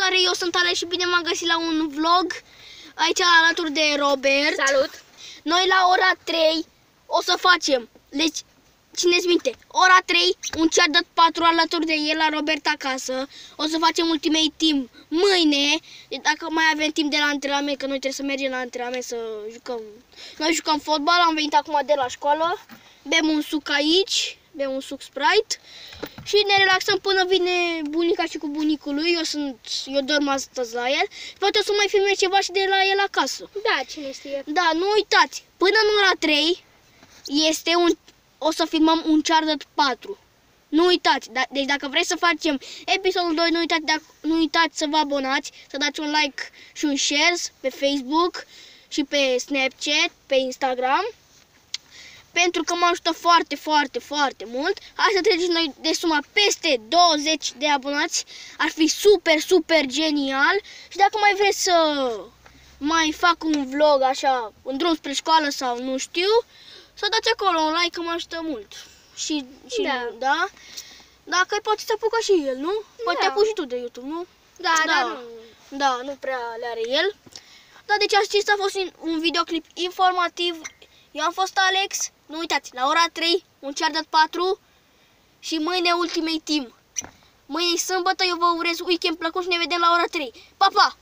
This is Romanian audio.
Salutare, eu sunt Ale și bine m-am găsit la un vlog aici alături de Robert. Salut! Noi la ora 3 o să facem, deci țineți minte, ora 3, un chat de 4 alături de el la Robert acasă. O să facem ultimei timp mâine, dacă mai avem timp de la antrenament, că noi trebuie să mergem la antrenament să jucăm. Noi jucăm fotbal, am venit acum de la școală, bem un suc aici, bem un suc Sprite și ne relaxăm până vine bunica și cu bunicul lui. Eu sunt, eu dorm astăzi la el. Poate o să mai filmez ceva și de la el acasă. Da, cine știe. Da, nu uitați, până în ora 3 este un, o să filmăm un Charlotte 4. Nu uitați, da, deci dacă vreți să facem episodul 2, nu uitați, dacă, nu uitați să vă abonați, să dați un like și un share pe Facebook și pe Snapchat, pe Instagram pentru că mă ajută foarte, foarte, foarte mult. Hai să trecem noi de suma peste 20 de abonați. Ar fi super, super genial. Și dacă mai vreți să mai fac un vlog așa, în drum spre școală sau nu știu, să dați acolo un like că mă ajută mult. Și, și Da. da? Dacă poate să apucă și el, nu? Poate Da. apuci și tu de YouTube, nu? Da, Da. dar nu. Da, nu prea le are el. Da, deci acesta a fost un- un videoclip informativ. Eu am fost Alex. Nu uitați, la ora 3, un cear de 4 și mâine ultimei team. Mâine e sâmbătă, eu vă urez weekend plăcut și ne vedem la ora 3. Pa, pa!